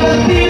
I'll be